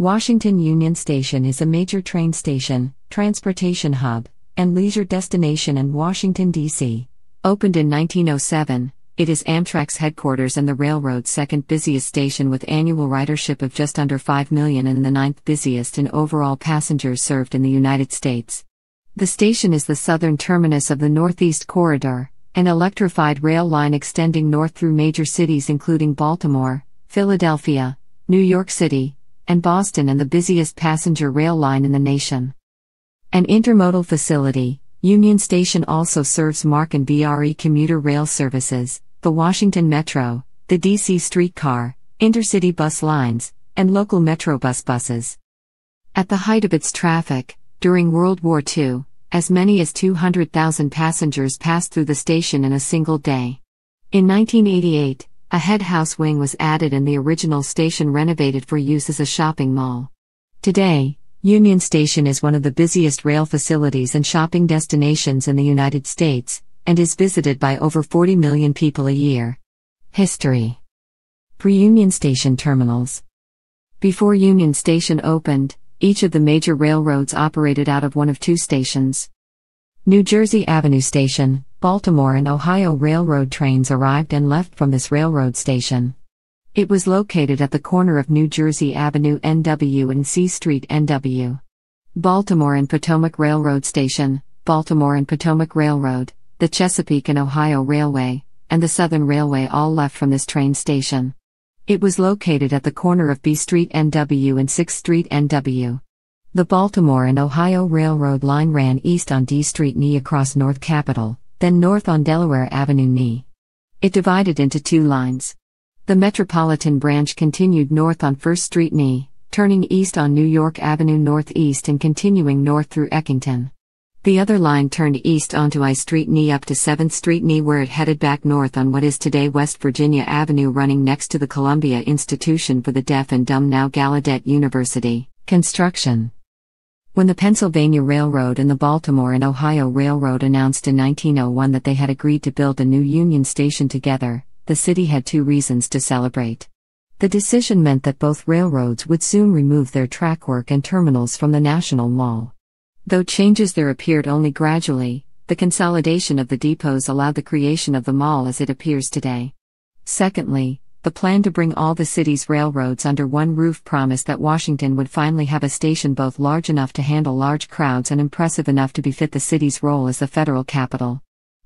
Washington Union Station is a major train station, transportation hub, and leisure destination in Washington, D.C. Opened in 1907, it is Amtrak's headquarters and the railroad's second busiest station with annual ridership of just under 5 million and the ninth busiest in overall passengers served in the United States. The station is the southern terminus of the Northeast Corridor, an electrified rail line extending north through major cities including Baltimore, Philadelphia, New York City, and Boston and the busiest passenger rail line in the nation. An intermodal facility, Union Station also serves MARC and VRE commuter rail services, the Washington Metro, the DC streetcar, intercity bus lines, and local Metrobus buses. At the height of its traffic, during World War II, as many as 200,000 passengers passed through the station in a single day. In 1988, a head house wing was added and the original station renovated for use as a shopping mall. Today, Union Station is one of the busiest rail facilities and shopping destinations in the United States, and is visited by over 40 million people a year. History Pre Union Station Terminals Before Union Station opened, each of the major railroads operated out of one of two stations. New Jersey Avenue Station, Baltimore and Ohio Railroad trains arrived and left from this railroad station. It was located at the corner of New Jersey Avenue NW and C Street NW. Baltimore and Potomac Railroad Station, Baltimore and Potomac Railroad, the Chesapeake and Ohio Railway, and the Southern Railway all left from this train station. It was located at the corner of B Street NW and 6th Street NW. The Baltimore and Ohio Railroad line ran east on D Street NE across North Capitol, then north on Delaware Avenue NE. It divided into two lines. The Metropolitan branch continued north on 1st Street NE, turning east on New York Avenue northeast and continuing north through Eckington. The other line turned east onto I Street NE up to 7th Street NE where it headed back north on what is today West Virginia Avenue running next to the Columbia Institution for the Deaf and Dumb now Gallaudet University. Construction when the Pennsylvania Railroad and the Baltimore and Ohio Railroad announced in 1901 that they had agreed to build a new Union Station together, the city had two reasons to celebrate. The decision meant that both railroads would soon remove their track work and terminals from the National Mall. Though changes there appeared only gradually, the consolidation of the depots allowed the creation of the mall as it appears today. Secondly, the plan to bring all the city's railroads under one roof promised that Washington would finally have a station both large enough to handle large crowds and impressive enough to befit the city's role as the federal capital.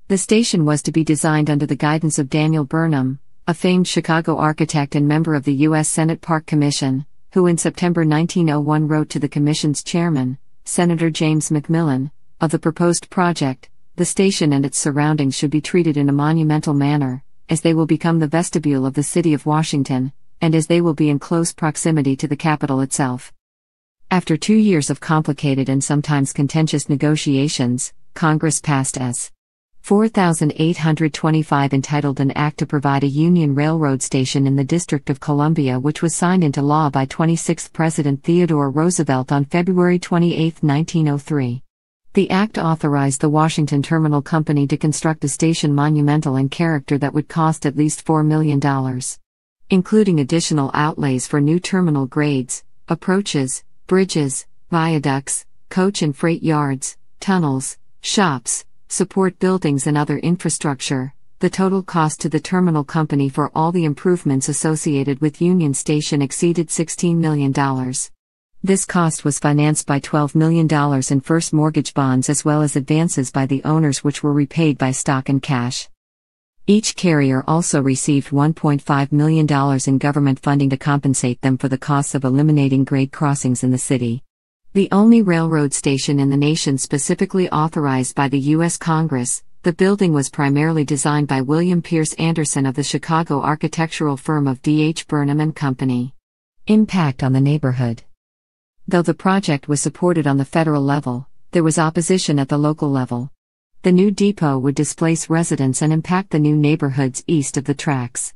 The station was to be designed under the guidance of Daniel Burnham, a famed Chicago architect and member of the U.S. Senate Park Commission, who in September 1901 wrote to the Commission's chairman, Senator James McMillan, of the proposed project, the station and its surroundings should be treated in a monumental manner, as they will become the vestibule of the city of Washington, and as they will be in close proximity to the Capitol itself. After two years of complicated and sometimes contentious negotiations, Congress passed S. 4825 entitled An Act to Provide a Union Railroad Station in the District of Columbia, which was signed into law by 26th President Theodore Roosevelt on February 28, 1903. The act authorized the Washington Terminal Company to construct a station monumental in character that would cost at least $4 million. Including additional outlays for new terminal grades, approaches, bridges, viaducts, coach and freight yards, tunnels, shops, support buildings, and other infrastructure. The total cost to the terminal company for all the improvements associated with Union Station exceeded $16 million. This cost was financed by $12 million in first mortgage bonds as well as advances by the owners, which were repaid by stock and cash. Each carrier also received $1.5 million in government funding to compensate them for the costs of eliminating grade crossings in the city. The only railroad station in the nation specifically authorized by the U.S. Congress, the building was primarily designed by William Pierce Anderson of the Chicago architectural firm of D.H. Burnham and Company. Impact on the neighborhood. Though the project was supported on the federal level, there was opposition at the local level. The new depot would displace residents and impact the new neighborhoods east of the tracks.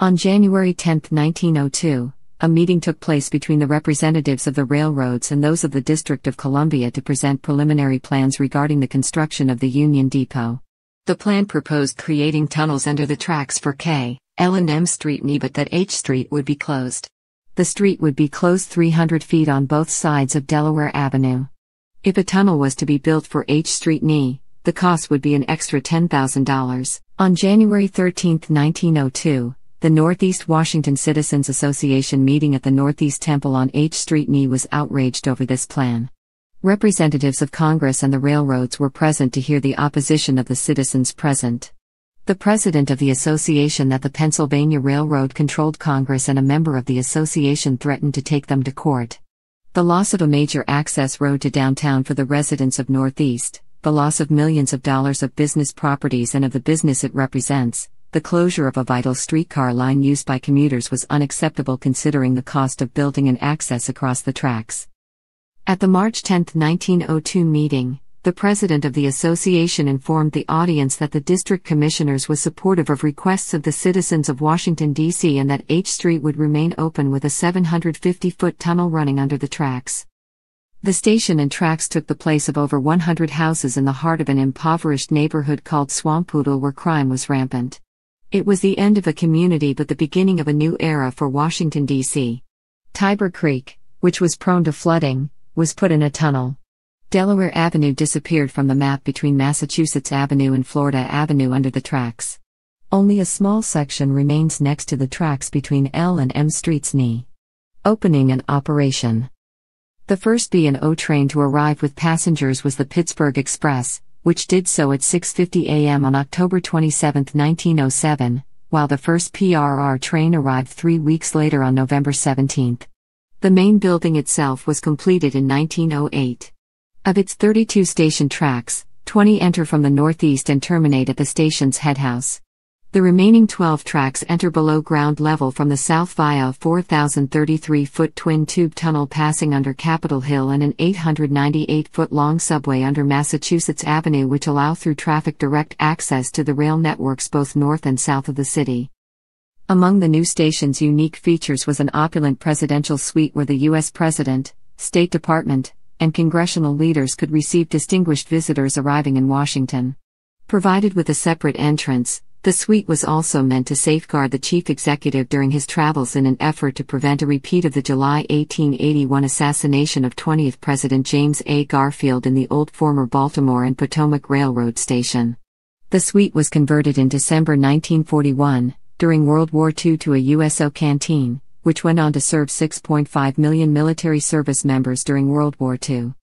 On January 10, 1902, a meeting took place between the representatives of the railroads and those of the District of Columbia to present preliminary plans regarding the construction of the Union Depot. The plan proposed creating tunnels under the tracks for K, L and M Street but that H Street would be closed. The street would be closed 300 feet on both sides of Delaware Avenue. If a tunnel was to be built for H Street NE, the cost would be an extra $10,000. On January 13, 1902, the Northeast Washington Citizens Association meeting at the Northeast Temple on H Street NE was outraged over this plan. Representatives of Congress and the railroads were present to hear the opposition of the citizens present. The president of the association that the Pennsylvania Railroad controlled Congress and a member of the association threatened to take them to court. The loss of a major access road to downtown for the residents of Northeast, the loss of millions of dollars of business properties and of the business it represents, the closure of a vital streetcar line used by commuters was unacceptable considering the cost of building an access across the tracks. At the March 10, 1902 meeting, the president of the association informed the audience that the district commissioners was supportive of requests of the citizens of Washington, D.C., and that H Street would remain open with a 750 foot tunnel running under the tracks. The station and tracks took the place of over 100 houses in the heart of an impoverished neighborhood called Swampoodle where crime was rampant. It was the end of a community but the beginning of a new era for Washington, D.C. Tiber Creek, which was prone to flooding, was put in a tunnel. Delaware Avenue disappeared from the map between Massachusetts Avenue and Florida Avenue under the tracks. Only a small section remains next to the tracks between L and M Streets NE. Opening and operation. The first B and O train to arrive with passengers was the Pittsburgh Express, which did so at 6:50 a.m. on October 27, 1907, while the first PRR train arrived 3 weeks later on November 17. The main building itself was completed in 1908. Of its 32 station tracks, 20 enter from the northeast and terminate at the station's headhouse. The remaining 12 tracks enter below ground level from the south via a 4,033 foot twin tube tunnel passing under Capitol Hill and an 898 foot long subway under Massachusetts Avenue, which allow through traffic direct access to the rail networks both north and south of the city. Among the new station's unique features was an opulent presidential suite where the U.S. President, State Department, and congressional leaders could receive distinguished visitors arriving in Washington. Provided with a separate entrance, the suite was also meant to safeguard the chief executive during his travels in an effort to prevent a repeat of the July 1881 assassination of 20th President James A. Garfield in the old former Baltimore and Potomac Railroad station. The suite was converted in December 1941, during World War II, to a USO canteen, which went on to serve 6.5 million military service members during World War II.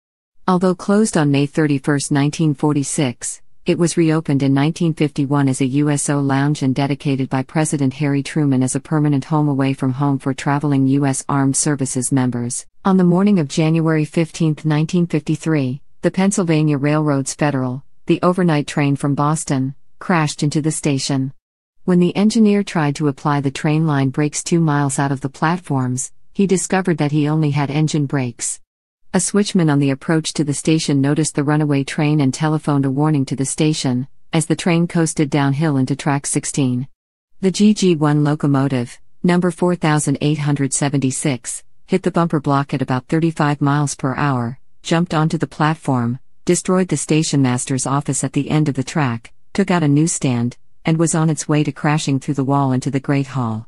Although closed on May 31, 1946, it was reopened in 1951 as a USO lounge and dedicated by President Harry Truman as a permanent home away from home for traveling U.S. Armed Services members. On the morning of January 15, 1953, the Pennsylvania Railroad's Federal, the overnight train from Boston, crashed into the station. When the engineer tried to apply the train line brakes two miles out of the platforms, he discovered that he only had engine brakes. A switchman on the approach to the station noticed the runaway train and telephoned a warning to the station, as the train coasted downhill into track 16. The GG1 locomotive, number 4876, hit the bumper block at about 35 miles per hour, jumped onto the platform, destroyed the station master's office at the end of the track, took out a newsstand, and was on its way to crashing through the wall into the Great Hall.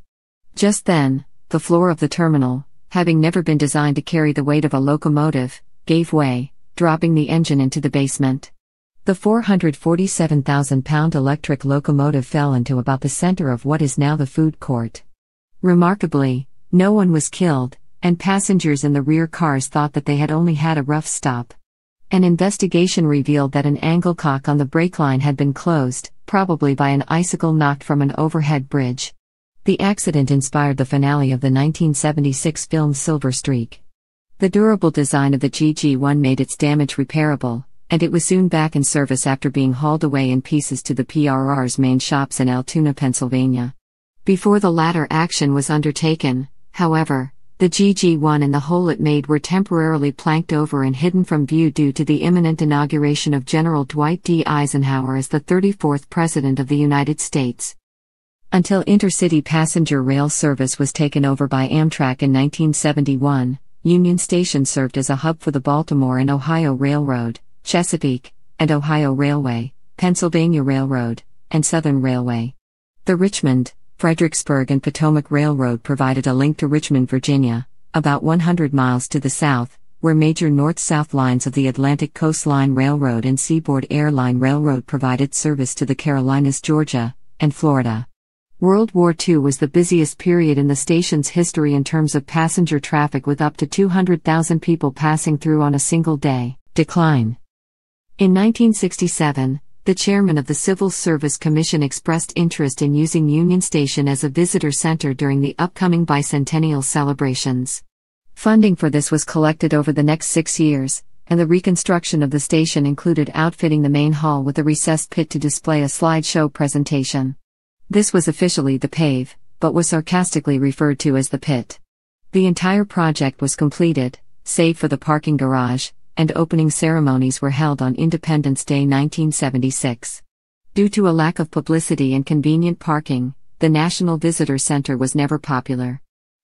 Just then, the floor of the terminal, having never been designed to carry the weight of a locomotive, gave way, dropping the engine into the basement. The 447,000 pound electric locomotive fell into about the center of what is now the food court. Remarkably, no one was killed, and passengers in the rear cars thought that they had only had a rough stop. An investigation revealed that an angle cock on the brake line had been closed, probably by an icicle knocked from an overhead bridge. The accident inspired the finale of the 1976 film Silver Streak. The durable design of the GG1 made its damage repairable, and it was soon back in service after being hauled away in pieces to the PRR's main shops in Altoona, Pennsylvania. Before the latter action was undertaken, however, the GG1 and the hole it made were temporarily planked over and hidden from view due to the imminent inauguration of General Dwight D. Eisenhower as the 34th President of the United States. Until intercity passenger rail service was taken over by Amtrak in 1971, Union Station served as a hub for the Baltimore and Ohio Railroad, Chesapeake, and Ohio Railway, Pennsylvania Railroad, and Southern Railway. The Richmond, Fredericksburg and Potomac Railroad provided a link to Richmond, Virginia, about 100 miles to the south, where major north south lines of the Atlantic Coast Line Railroad and Seaboard Air Line Railroad provided service to the Carolinas, Georgia, and Florida. World War II was the busiest period in the station's history in terms of passenger traffic, with up to 200,000 people passing through on a single day. Decline. In 1967, the chairman of the Civil Service Commission expressed interest in using Union Station as a visitor center during the upcoming bicentennial celebrations. Funding for this was collected over the next six years, and the reconstruction of the station included outfitting the main hall with a recessed pit to display a slideshow presentation. This was officially the PAVE, but was sarcastically referred to as the pit. The entire project was completed, save for the parking garage, and opening ceremonies were held on Independence Day 1976. Due to a lack of publicity and convenient parking, the National Visitor Center was never popular.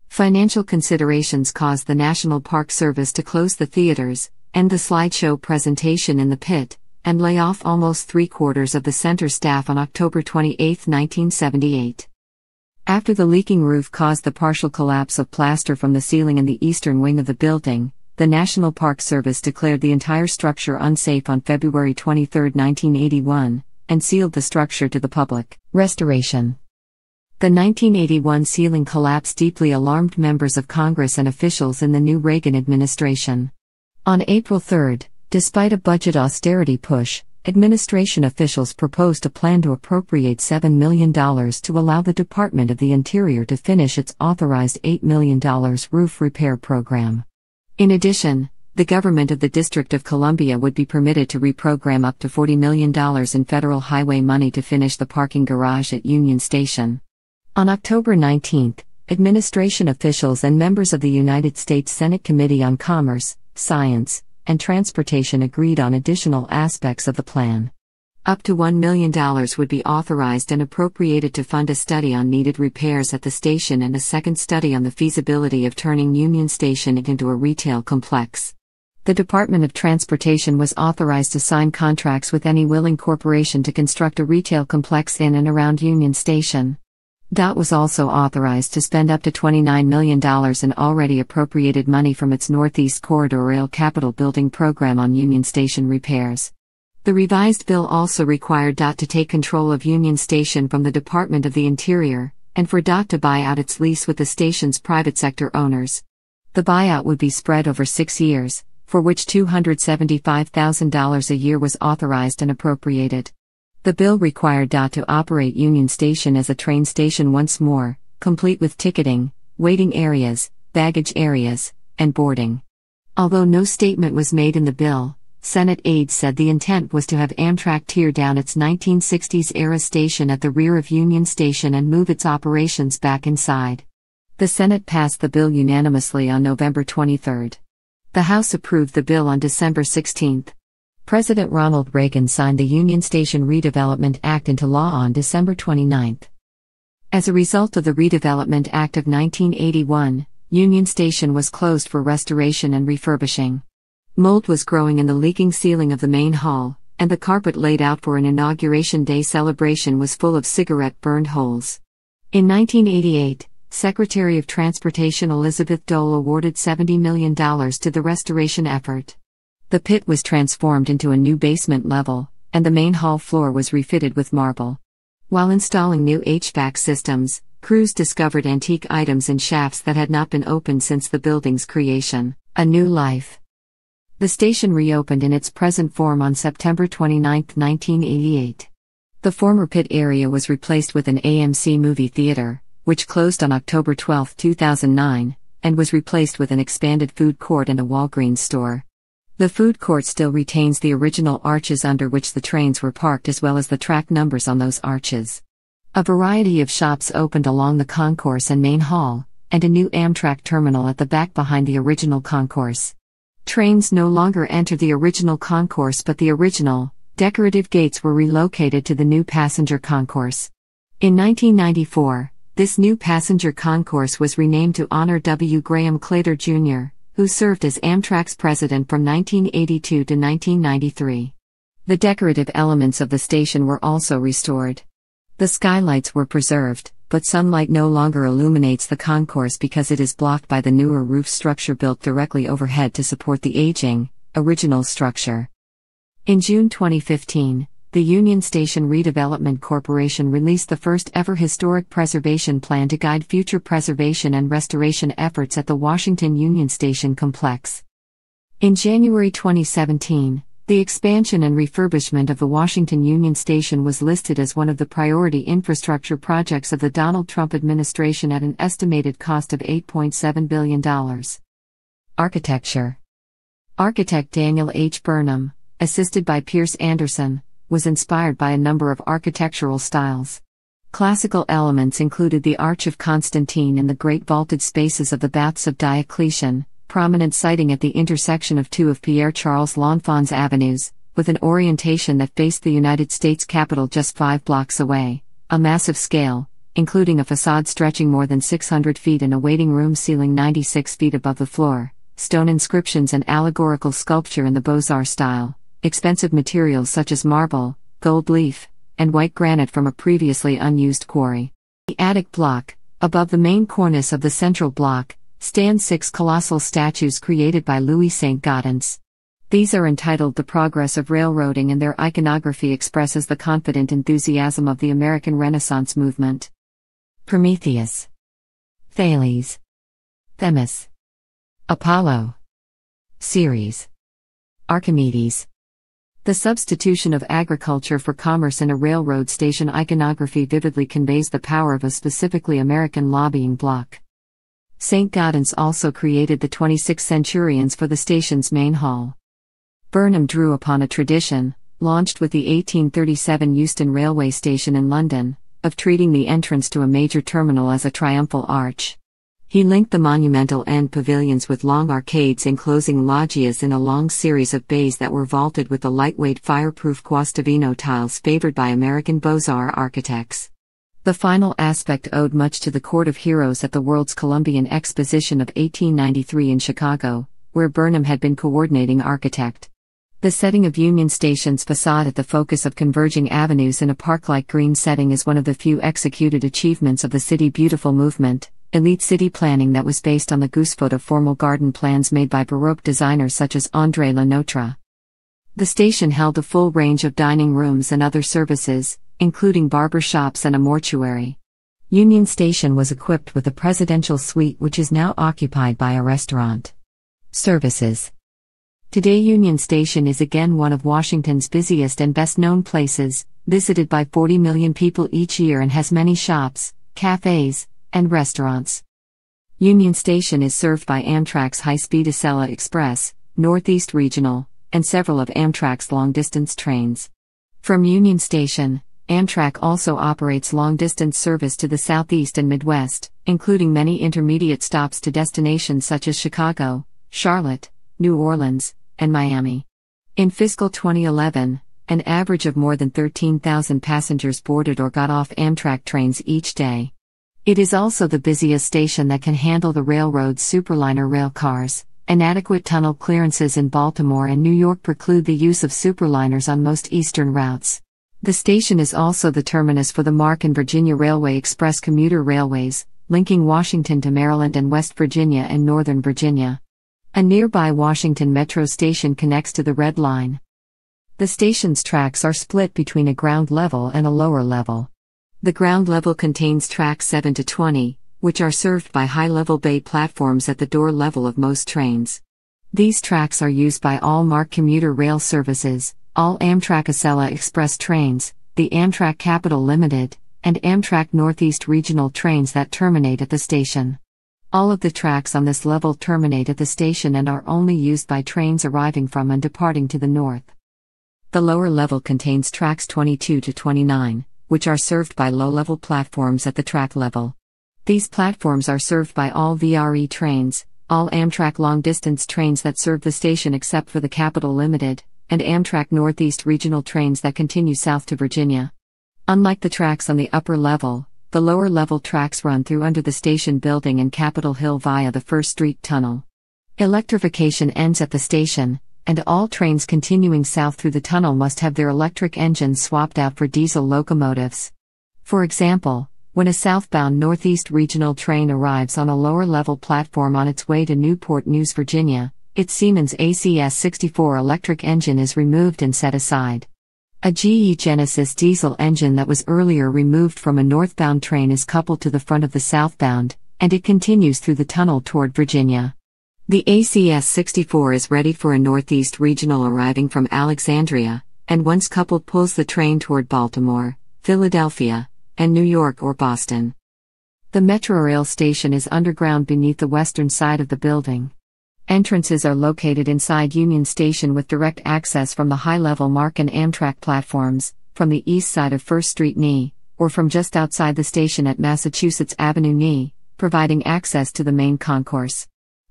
Financial considerations caused the National Park Service to close the theaters, end the slideshow presentation in the pit, and lay off almost three quarters of the center staff on October 28, 1978. After the leaking roof caused the partial collapse of plaster from the ceiling in the eastern wing of the building, the National Park Service declared the entire structure unsafe on February 23, 1981, and sealed the structure to the public. Restoration The 1981 ceiling collapse deeply alarmed members of Congress and officials in the new Reagan administration. On April 3, Despite a budget austerity push, administration officials proposed a plan to appropriate $7 million to allow the Department of the Interior to finish its authorized $8 million roof repair program. In addition, the government of the District of Columbia would be permitted to reprogram up to $40 million in federal highway money to finish the parking garage at Union Station. On October 19, administration officials and members of the United States Senate Committee on Commerce, Science, and Transportation agreed on additional aspects of the plan. Up to $1 million would be authorized and appropriated to fund a study on needed repairs at the station and a second study on the feasibility of turning Union Station into a retail complex. The Department of Transportation was authorized to sign contracts with any willing corporation to construct a retail complex in and around Union Station. DOT was also authorized to spend up to $29 million in already appropriated money from its Northeast Corridor Rail Capital Building program on Union Station repairs. The revised bill also required DOT to take control of Union Station from the Department of the Interior, and for DOT to buy out its lease with the station's private sector owners. The buyout would be spread over six years, for which $275,000 a year was authorized and appropriated. The bill required DOT to operate Union Station as a train station once more, complete with ticketing, waiting areas, baggage areas, and boarding. Although no statement was made in the bill, Senate aides said the intent was to have Amtrak tear down its 1960s era station at the rear of Union Station and move its operations back inside. The Senate passed the bill unanimously on November 23. The House approved the bill on December 16. President Ronald Reagan signed the Union Station Redevelopment Act into law on December 29. As a result of the Redevelopment Act of 1981, Union Station was closed for restoration and refurbishing. Mold was growing in the leaking ceiling of the main hall, and the carpet laid out for an Inauguration Day celebration was full of cigarette burned holes. In 1988, Secretary of Transportation Elizabeth Dole awarded $70 million to the restoration effort. The pit was transformed into a new basement level, and the main hall floor was refitted with marble. While installing new HVAC systems, crews discovered antique items in shafts that had not been opened since the building's creation. A new life. The station reopened in its present form on September 29, 1988. The former pit area was replaced with an AMC movie theater, which closed on October 12, 2009, and was replaced with an expanded food court and a Walgreens store. The food court still retains the original arches under which the trains were parked as well as the track numbers on those arches. A variety of shops opened along the concourse and main hall, and a new Amtrak terminal at the back behind the original concourse. Trains no longer enter the original concourse, but the original, decorative gates were relocated to the new passenger concourse. In 1994, this new passenger concourse was renamed to honor W. Graham Claytor Jr who served as Amtrak's president from 1982 to 1993. The decorative elements of the station were also restored. The skylights were preserved, but sunlight no longer illuminates the concourse because it is blocked by the newer roof structure built directly overhead to support the aging, original structure. In June 2015, the Union Station Redevelopment Corporation released the first ever historic preservation plan to guide future preservation and restoration efforts at the Washington Union Station complex. In January 2017, the expansion and refurbishment of the Washington Union Station was listed as one of the priority infrastructure projects of the Donald Trump administration at an estimated cost of $8.7 billion. Architecture Architect Daniel H. Burnham, assisted by Pierce Anderson, was inspired by a number of architectural styles. Classical elements included the Arch of Constantine and the great vaulted spaces of the Baths of Diocletian, prominent siting at the intersection of two of Pierre Charles L'Enfant's avenues, with an orientation that faced the United States Capitol just five blocks away, a massive scale, including a facade stretching more than 600 feet and a waiting room ceiling 96 feet above the floor, stone inscriptions and allegorical sculpture in the Beaux-Arts style, expensive materials such as marble, gold leaf, and white granite from a previously unused quarry. The attic block, above the main cornice of the central block, stand six colossal statues created by Louis St. Gaudens. These are entitled The Progress of Railroading, and their iconography expresses the confident enthusiasm of the American Renaissance movement. Prometheus, Thales, Themis, Apollo, Ceres, Archimedes. The substitution of agriculture for commerce in a railroad station iconography vividly conveys the power of a specifically American lobbying bloc. St. Gaudens also created the 26 centurions for the station's main hall. Burnham drew upon a tradition, launched with the 1837 Euston Railway Station in London, of treating the entrance to a major terminal as a triumphal arch. He linked the monumental end pavilions with long arcades enclosing loggias in a long series of bays that were vaulted with the lightweight fireproof Guastavino tiles favored by American Beaux-Arts architects. The final aspect owed much to the Court of Heroes at the World's Columbian Exposition of 1893 in Chicago, where Burnham had been coordinating architect. The setting of Union Station's facade at the focus of converging avenues in a park like green setting is one of the few executed achievements of the City Beautiful movement, elite city planning that was based on the goosefoot of formal garden plans made by Baroque designers such as André Le Nôtre. The station held a full range of dining rooms and other services, including barber shops and a mortuary. Union Station was equipped with a presidential suite which is now occupied by a restaurant. Services Today, Union Station is again one of Washington's busiest and best known places, visited by 40 million people each year and has many shops, cafes, and restaurants. Union Station is served by Amtrak's high speed Acela Express, Northeast Regional, and several of Amtrak's long distance trains. From Union Station, Amtrak also operates long distance service to the Southeast and Midwest, including many intermediate stops to destinations such as Chicago, Charlotte, New Orleans, and Miami. In fiscal 2011, an average of more than 13,000 passengers boarded or got off Amtrak trains each day. It is also the busiest station that can handle the railroad's superliner rail cars. Inadequate tunnel clearances in Baltimore and New York preclude the use of superliners on most eastern routes. The station is also the terminus for the MARC and Virginia Railway Express commuter railways, linking Washington to Maryland and West Virginia and Northern Virginia. A nearby Washington Metro station connects to the Red Line. The station's tracks are split between a ground level and a lower level. The ground level contains tracks 7 to 20, which are served by high level bay platforms at the door level of most trains. These tracks are used by all MARC commuter rail services, all Amtrak Acela Express trains, the Amtrak Capitol Limited, and Amtrak Northeast Regional trains that terminate at the station. All of the tracks on this level terminate at the station and are only used by trains arriving from and departing to the north. The lower level contains tracks 22 to 29, which are served by low level platforms at the track level. These platforms are served by all VRE trains, all Amtrak long distance trains that serve the station except for the Capitol Limited, and Amtrak Northeast regional trains that continue south to Virginia. Unlike the tracks on the upper level, the lower level tracks run through under the station building and Capitol Hill via the First Street Tunnel. Electrification ends at the station, and all trains continuing south through the tunnel must have their electric engines swapped out for diesel locomotives. For example, When a southbound Northeast Regional train arrives on a lower level platform on its way to Newport News, Virginia, its Siemens ACS 64 electric engine is removed and set aside. A GE Genesis diesel engine that was earlier removed from a northbound train is coupled to the front of the southbound, and it continues through the tunnel toward Virginia. The ACS 64 is ready for a Northeast Regional arriving from Alexandria, and once coupled pulls the train toward Baltimore, Philadelphia, and New York or Boston. The Metrorail station is underground beneath the western side of the building. Entrances are located inside Union Station with direct access from the high level MARC and Amtrak platforms, from the east side of First Street NE, or from just outside the station at Massachusetts Avenue NE, providing access to the main concourse.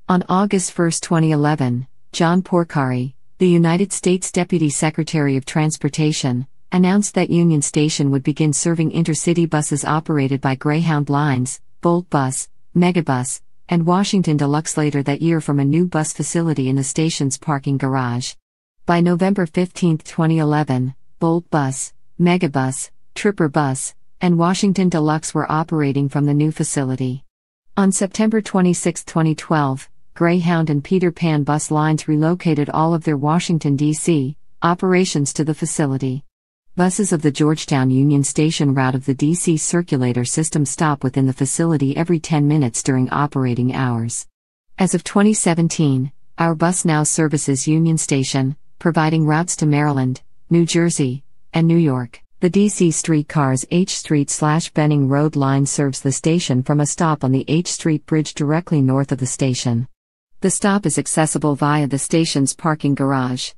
On August 1, 2011, John Porcari, the United States Deputy Secretary of Transportation, announced that Union Station would begin serving intercity buses operated by Greyhound Lines, Bolt Bus, Megabus, and Washington Deluxe later that year from a new bus facility in the station's parking garage. By November 15, 2011, Bolt Bus, Megabus, Tripper Bus, and Washington Deluxe were operating from the new facility. On September 26, 2012, Greyhound and Peter Pan bus lines relocated all of their Washington, D.C. operations to the facility. Buses of the Georgetown Union Station route of the DC circulator system stop within the facility every 10 minutes during operating hours. As of 2017, OurBus now services Union Station, providing routes to Maryland, New Jersey, and New York. The DC streetcar's H Street slash Benning Road line serves the station from a stop on the H Street Bridge directly north of the station. The stop is accessible via the station's parking garage.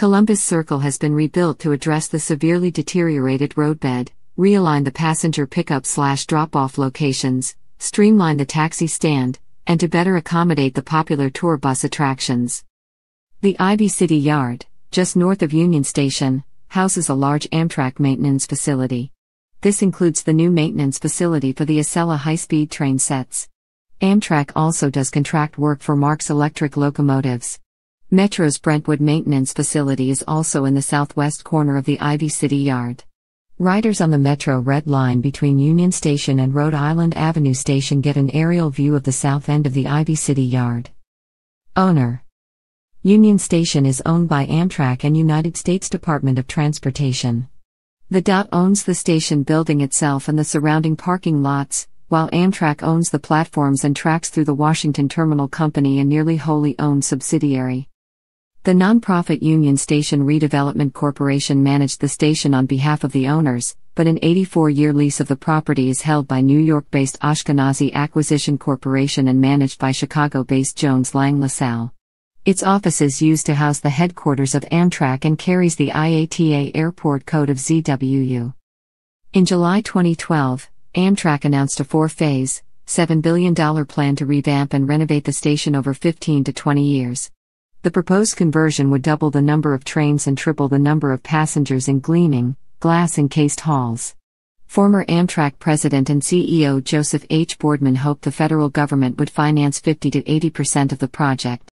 Columbus Circle has been rebuilt to address the severely deteriorated roadbed, realign the passenger pickup slash drop off locations, streamline the taxi stand, and to better accommodate the popular tour bus attractions. The Ivy City Yard, just north of Union Station, houses a large Amtrak maintenance facility. This includes the new maintenance facility for the Acela high speed train sets. Amtrak also does contract work for MARC's electric locomotives. Metro's Brentwood Maintenance Facility is also in the southwest corner of the Ivy City Yard. Riders on the Metro Red Line between Union Station and Rhode Island Avenue Station get an aerial view of the south end of the Ivy City Yard. Owner Union Station is owned by Amtrak and United States Department of Transportation. The DOT owns the station building itself and the surrounding parking lots, while Amtrak owns the platforms and tracks through the Washington Terminal Company, a nearly wholly owned subsidiary. The nonprofit Union Station Redevelopment Corporation managed the station on behalf of the owners, but an 84 year lease of the property is held by New York based Ashkenazi Acquisition Corporation and managed by Chicago based Jones Lang LaSalle. Its office is used to house the headquarters of Amtrak and carries the IATA airport code of ZWU. In July 2012, Amtrak announced a four phase, $7 billion plan to revamp and renovate the station over 15 to 20 years. The proposed conversion would double the number of trains and triple the number of passengers in gleaming, glass encased halls. Former Amtrak president and CEO Joseph H. Boardman hoped the federal government would finance 50 to 80 percent of the project.